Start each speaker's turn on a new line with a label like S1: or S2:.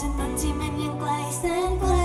S1: ฉันนั้นที่มันยังไกลแสนไกล